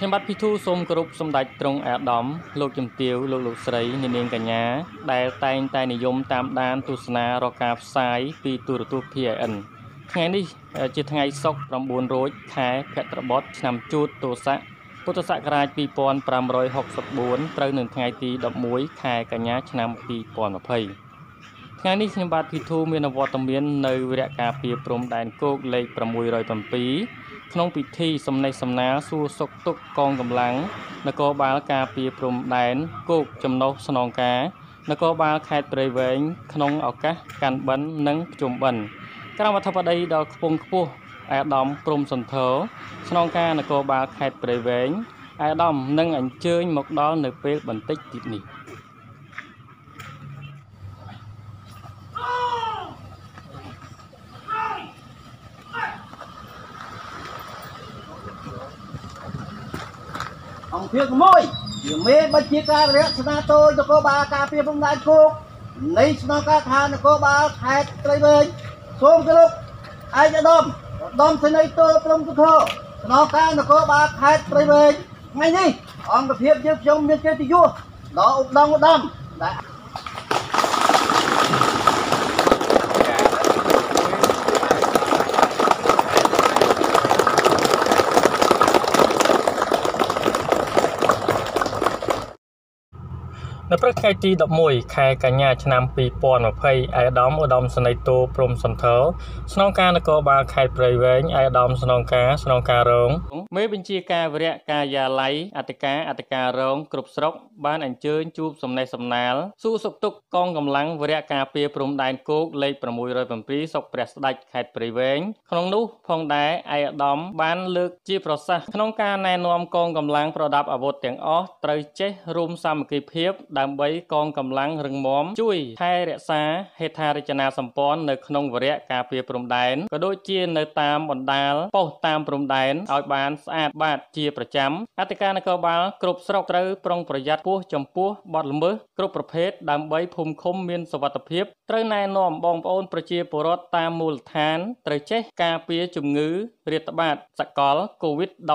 ខ្ញុំបាទភិធូសូមគោរពសម្ដេចទ្រង់អាដាមលោកជំទាវលោកលោកស្រីនាងកញ្ញាដែលតែងតែនិយមតាមដានទស្សនារកការផ្សាយពីទូរទស្សន៍ PIN ថ្ងៃនេះជាថ្ងៃសុក្រ9រោចខែភទ្របទឆ្នាំជូតទស័កពុទ្ធសករាជ2564ត្រូវនឹងថ្ងៃទី11ខែកញ្ញាឆ្នាំ2020 ថ្ងៃនេះខ្ញុំបាទភិធូមានអវត្តមាននៅវរៈការពារព្រំដែនគោកលេខ607ក្នុងពិធីសំណេះសំណាលសួរសុខទុក្ខកងកម្លាំងនគរបាលការពារព្រំដែនគោកចំណុះស្នងការនគរបាលខេត្តព្រៃវែងក្នុងឱកាសកាន់បិណ្ឌនិងភ្ជុំបិណ្ឌក្រមអធិបតីដល់ខ្ពង់ខ្ពស់អាដាមព្រំសន្ធរស្នងការនគរបាលខេត្តព្រៃវែងអាដាមនឹងអញ្ជើញមកដល់នៅពេលបន្តិចទៀតនេះ អង្គភាព6ជាមេបជាការរយៈស្នាតូចនគរបាលការពារព្រំដែនគោកនៃស្នងការឋាននគរបាលខេត្តត្រីវែងសូមគោរពឯកឧត្តមឧត្តមសេនីយ៍តូព្រំសុខស្នងការនគរបាលខេត្តត្រីវែងថ្ងៃនេះអង្គភាពយើងខ្ញុំមានកិត្តិយសដល់ឧត្តមឧត្តមដែល នៅព្រឹកថ្ងៃទី11ខែកញ្ញាឆ្នាំ2020អាយដាមឧត្តមសេនីយ៍តូព្រំសន្ធរស្នងការនគរបាលខេត្តព្រៃវែងអាយដាមស្នងការស្នងការរងមេបញ្ជាការវរៈកាយាល័យអធិការអធិការរងគ្រប់ស្រុកបានអញ្ជើញជួបសំណេះសំណាលសួរសុខទុក្ខកងកម្លាំងវរៈការពារព្រំដែនគោកលេខ607សុកព្រះស្ដេចខេត្តព្រៃវែងក្នុងនោះផងដែរអាយដាមបានលើកជាប្រសាសន៍ក្នុងការណែនាំកងកម្លាំងប្រដាប់អាវុធទាំងអស់ត្រូវចេះរួមសាមគ្គីភាពដើម្បីកងកម្លាំងរឹងមាំជួយថែរក្សាហេដ្ឋារចនាសម្ព័ន្ធនៅក្នុងវរៈការពារព្រំដែនក៏ដូចជានៅតាមបណ្ដាលប៉ុស្តិ៍តាមព្រំដែនឲ្យបានស្អាតបាតជាប្រចាំអធិការនគរបាលគ្រប់ស្រុកត្រូវប្រុងប្រយ័ត្នពោះចំពោះបទល្មើសគ្រប់ប្រភេទដើម្បីភូមិឃុំមានសុវត្ថិភាពត្រូវណែនាំបងប្អូនប្រជាពលរដ្ឋតាមមូលដ្ឋានត្រូវចេះការពារជំងឺ រាតត្បាតសកល COVID-19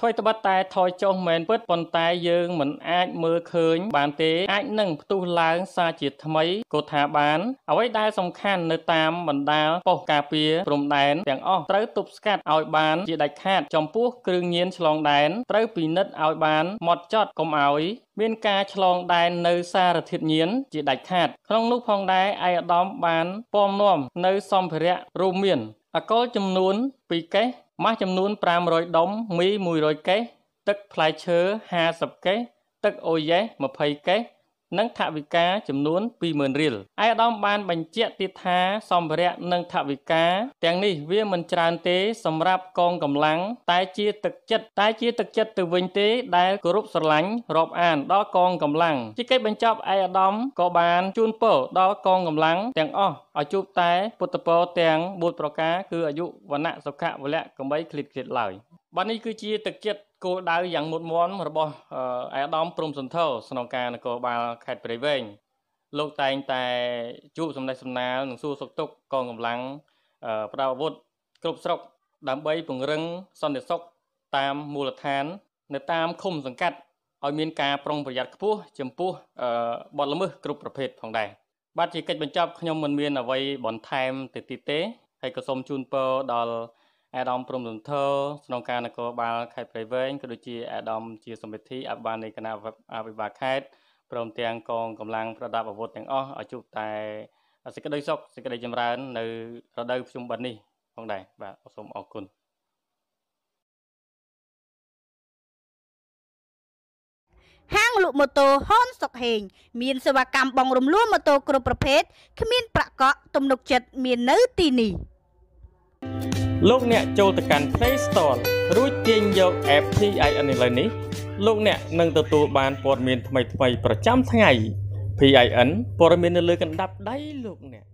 ថ្មីត្បិតតែថយចុះមែនពិតប៉ុន្តែយើងមិនអាចមើលឃើញបានទេអាចនឹងផ្ទុះឡើងសារជាថ្មីក៏ថាបាន អ្វីដែលសំខាន់នៅតាមបណ្ដាលប៉ុស្តិ៍ការពារព្រំដែនទាំងអស់ត្រូវទប់ស្កាត់ឲ្យបានជាដាច់ខាត ចំពោះគ្រឿងញៀនឆ្លងដែនត្រូវពិនិត្យឲ្យបានម៉ត់ចត់កុំឲ្យមានការឆ្លងដែននៅសារធាតុញៀនជាដាច់ខាតក្នុងនោះផងដែរឯកឧត្តមបានពំនាំនៅសម្ភារៈរួមមាន អកលចំនួន2កេសម៉ាស់ចំនួន500ដុំមី100កេសទឹកផ្លែឈើ50កេសទឹកអូយ៉េស20កេស និងថវិកាចំនួន20000រៀលឯកឧត្តមបានបញ្ជាក់ទៀតថាសម្ភារៈនិងថវិកាទាំងនេះវាមិនច្រើនទេសម្រាប់កងកម្លាំងតែជាទឹកចិត្តតែជាទឹកចិត្តទៅវិញទេដែលគោរពស្រឡាញ់រាប់អានដល់កងកម្លាំងជាកិច្ចបញ្ចប់ឯកឧត្តមក៏បានជូនពរដល់កងកម្លាំងទាំងអស់ឲ្យជួបតែពុទ្ធពរទាំង4ប្រការគឺអាយុវណ្ណៈសុខៈវលៈកំបីឃ្លៀតឃ្លាតឡើយ បាទនេះគឺជាទឹកចិត្តគោលដៅយ៉ាងមុតមមរបស់អាដាមព្រំសន្ធរស្នងការនគរបាលខេត្តព្រៃវែងលោកតែងតែជួបសំណេះសំណាលនិងសួរសុខទុក្ខកងកម្លាំងប្រដាប់អាវុធគ្រប់ស្រុកដើម្បីពង្រឹងសន្តិសុខតាមមូលដ្ឋាន នៅតាមឃុំសង្កាត់ឲ្យមានការប្រុងប្រយ័ត្នខ្ពស់ចំពោះបទល្មើសគ្រប់ប្រភេទផងដែរបាទជាកិច្ចបញ្ចប់ខ្ញុំមិនមានអ្វីបន្ថែមទៅទៀតទេហើយក៏សូមជូនពរដល់ អាដាមព្រំសន្ធរស្នងការនគរបាលខេត្តព្រៃវែងក៏ដូចជាអាដាមជាសមិទ្ធិអភិបាលនៃគណៈអភិបាលខេត្តព្រមទាំងកងកម្លាំងប្រដាប់អាវុធទាំងអស់ឲ្យជួបតែសេចក្តីសុខសេចក្តីចម្រើន នៅរដូវភ្ជុំបិណ្ឌនេះផងដែរបាទសូមអរគុណហាងលក់ម៉ូតូហុនសុកហេងមានសេវាកម្មបងរំលោះម៉ូតូគ្រប់ប្រភេទគ្មានប្រាក់កក់ទំនុកចិត្តមាននៅទីនេះ លោកអ្នកចូលទៅកាន់ Play Store រួចទាញយក app PIN ឥឡូវនេះលោកអ្នកនឹងទទួលបានព័ត៌មានថ្មីៗប្រចាំថ្ងៃ PIN ព័ត៌មាននៅលើកណ្ដាប់ដៃលោកអ្នក